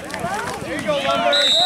There you go, Lumber.